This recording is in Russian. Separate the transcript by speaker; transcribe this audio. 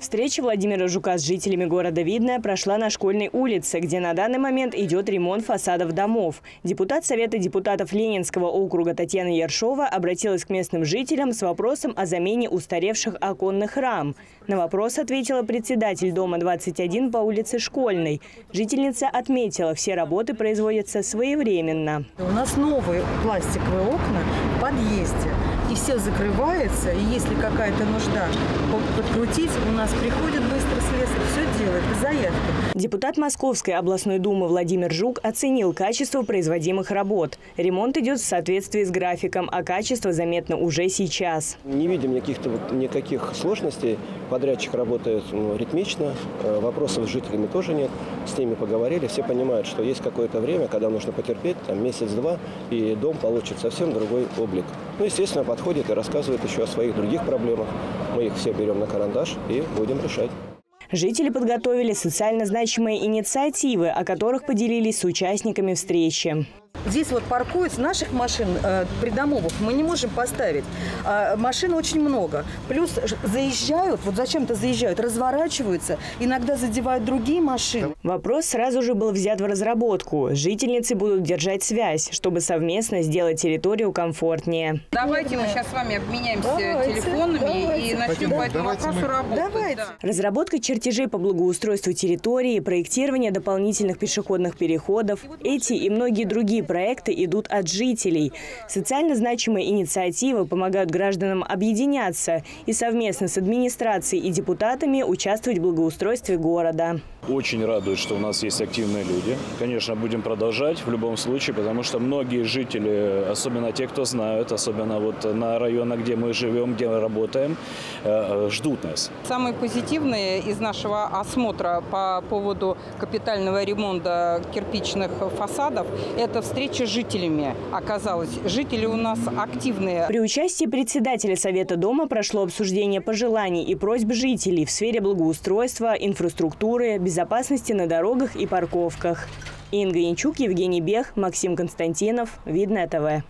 Speaker 1: Встреча Владимира Жука с жителями города Видное прошла на Школьной улице, где на данный момент идет ремонт фасадов домов. Депутат Совета депутатов Ленинского округа Татьяна Ершова обратилась к местным жителям с вопросом о замене устаревших оконных рам. На вопрос ответила председатель дома 21 по улице Школьной. Жительница отметила, все работы производятся своевременно.
Speaker 2: У нас новые пластиковые окна в подъезде. И все закрывается, и если какая-то нужда подкрутить, у нас приходит быстро слесарь, все делает, без заявки.
Speaker 1: Депутат Московской областной думы Владимир Жук оценил качество производимых работ. Ремонт идет в соответствии с графиком, а качество заметно уже сейчас.
Speaker 3: Не видим никаких, вот, никаких сложностей. Подрядчик работает ну, ритмично, э, вопросов с жителями тоже нет. С ними поговорили, все понимают, что есть какое-то время, когда нужно потерпеть, там месяц-два, и дом получит совсем другой облик. Ну, естественно, подходит и рассказывает еще о своих других проблемах. Мы их все берем на карандаш и будем решать.
Speaker 1: Жители подготовили социально значимые инициативы, о которых поделились с участниками встречи.
Speaker 2: Здесь вот паркуются наших машин э, придомовых мы не можем поставить. А машин очень много. Плюс заезжают, вот зачем-то заезжают, разворачиваются, иногда задевают другие машины.
Speaker 1: Вопрос сразу же был взят в разработку. Жительницы будут держать связь, чтобы совместно сделать территорию комфортнее.
Speaker 4: Давайте мы сейчас с вами обменяемся давайте, телефонами давайте, и начнем по этому вопросу работать. Давайте. Да.
Speaker 1: Разработка чертежей по благоустройству территории, проектирование дополнительных пешеходных переходов, эти и многие другие проекты идут от жителей. Социально значимые инициативы помогают гражданам объединяться и совместно с администрацией и депутатами участвовать в благоустройстве города.
Speaker 5: Очень радует, что у нас есть активные люди. Конечно, будем продолжать в любом случае, потому что многие жители, особенно те, кто знают, особенно вот на районах, где мы живем, где мы работаем, э, ждут нас.
Speaker 4: Самые позитивные из нашего осмотра по поводу капитального ремонта кирпичных фасадов – это встреча встреча с жителями оказалась. Жители у нас активные.
Speaker 1: При участии председателя Совета дома прошло обсуждение пожеланий и просьб жителей в сфере благоустройства, инфраструктуры, безопасности на дорогах и парковках. Инга Янчук, Евгений Бех, Максим Константинов. Видное ТВ.